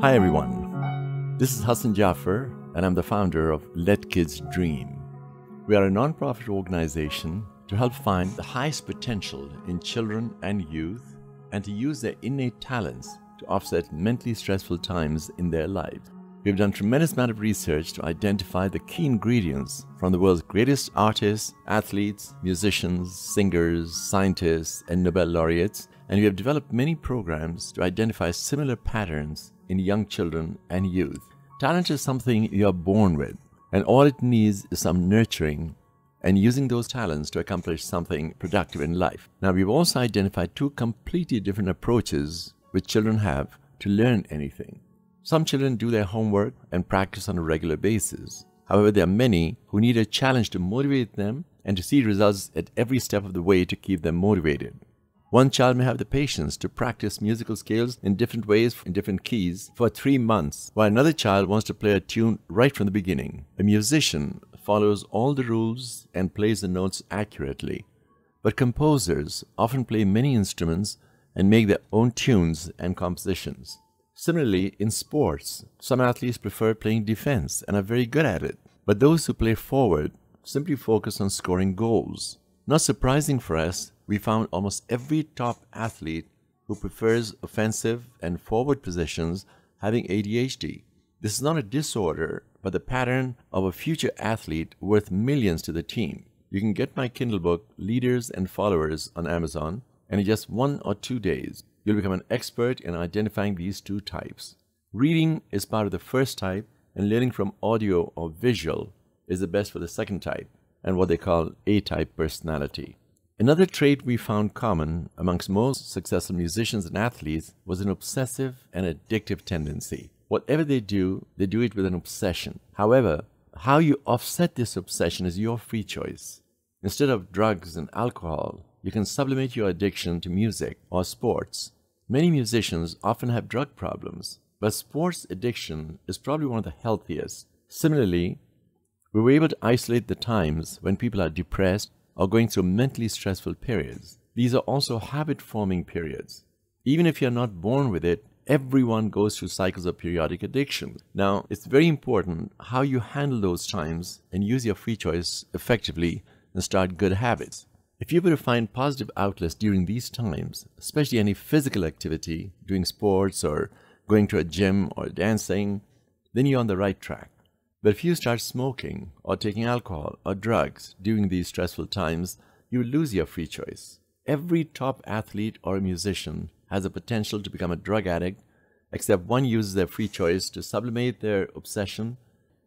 Hi, everyone. This is Hassan Jaffer, and I'm the founder of Let Kids Dream. We are a nonprofit organization to help find the highest potential in children and youth and to use their innate talents to offset mentally stressful times in their lives. We've done tremendous amount of research to identify the key ingredients from the world's greatest artists, athletes, musicians, singers, scientists, and Nobel laureates, and we have developed many programs to identify similar patterns in young children and youth. Talent is something you are born with, and all it needs is some nurturing and using those talents to accomplish something productive in life. Now, we've also identified two completely different approaches which children have to learn anything. Some children do their homework and practice on a regular basis. However, there are many who need a challenge to motivate them and to see results at every step of the way to keep them motivated. One child may have the patience to practice musical scales in different ways in different keys for three months, while another child wants to play a tune right from the beginning. A musician follows all the rules and plays the notes accurately, but composers often play many instruments and make their own tunes and compositions. Similarly, in sports, some athletes prefer playing defense and are very good at it, but those who play forward simply focus on scoring goals. Not surprising for us, we found almost every top athlete who prefers offensive and forward positions having ADHD. This is not a disorder, but the pattern of a future athlete worth millions to the team. You can get my Kindle book, Leaders and Followers, on Amazon, and in just one or two days, you'll become an expert in identifying these two types. Reading is part of the first type, and learning from audio or visual is the best for the second type, and what they call A type personality. Another trait we found common amongst most successful musicians and athletes was an obsessive and addictive tendency. Whatever they do, they do it with an obsession. However, how you offset this obsession is your free choice. Instead of drugs and alcohol, you can sublimate your addiction to music or sports Many musicians often have drug problems, but sports addiction is probably one of the healthiest. Similarly, we were able to isolate the times when people are depressed or going through mentally stressful periods. These are also habit forming periods. Even if you're not born with it, everyone goes through cycles of periodic addiction. Now, it's very important how you handle those times and use your free choice effectively and start good habits. If you were to find positive outlets during these times, especially any physical activity, doing sports or going to a gym or dancing, then you're on the right track. But if you start smoking or taking alcohol or drugs during these stressful times, you lose your free choice. Every top athlete or musician has the potential to become a drug addict, except one uses their free choice to sublimate their obsession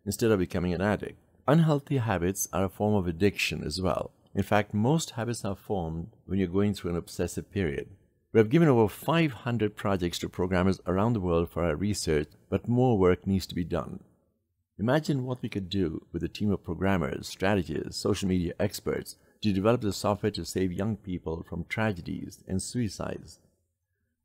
instead of becoming an addict. Unhealthy habits are a form of addiction as well. In fact, most habits are formed when you're going through an obsessive period. We have given over 500 projects to programmers around the world for our research, but more work needs to be done. Imagine what we could do with a team of programmers, strategists, social media experts to develop the software to save young people from tragedies and suicides.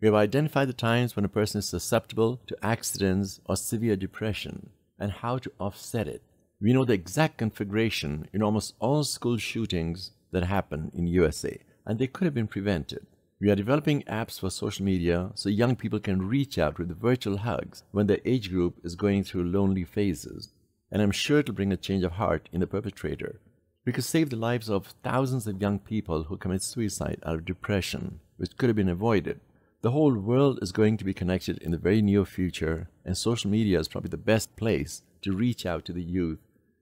We have identified the times when a person is susceptible to accidents or severe depression and how to offset it. We know the exact configuration in almost all school shootings that happen in USA, and they could have been prevented. We are developing apps for social media so young people can reach out with virtual hugs when their age group is going through lonely phases. And I'm sure it'll bring a change of heart in the perpetrator. We could save the lives of thousands of young people who commit suicide out of depression, which could have been avoided. The whole world is going to be connected in the very near future, and social media is probably the best place to reach out to the youth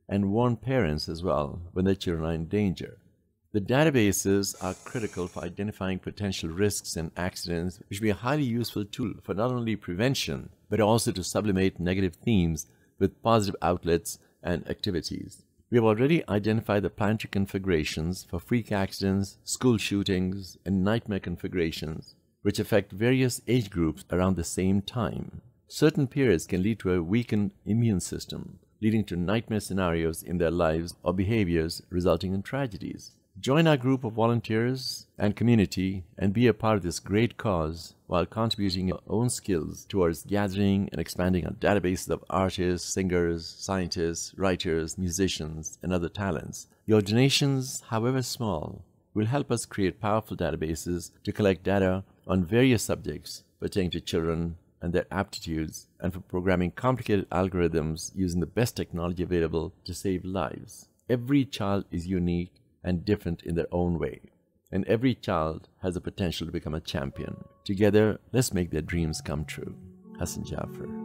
and warn parents as well when their children are in danger. The databases are critical for identifying potential risks and accidents, which will be a highly useful tool for not only prevention, but also to sublimate negative themes with positive outlets and activities. We have already identified the planetary configurations for freak accidents, school shootings, and nightmare configurations, which affect various age groups around the same time. Certain periods can lead to a weakened immune system, leading to nightmare scenarios in their lives or behaviors resulting in tragedies. Join our group of volunteers and community and be a part of this great cause while contributing your own skills towards gathering and expanding our databases of artists, singers, scientists, writers, musicians, and other talents. Your donations, however small, will help us create powerful databases to collect data on various subjects pertaining to children and their aptitudes and for programming complicated algorithms using the best technology available to save lives. Every child is unique and different in their own way, and every child has the potential to become a champion. Together, let's make their dreams come true. Hassan Jaffer.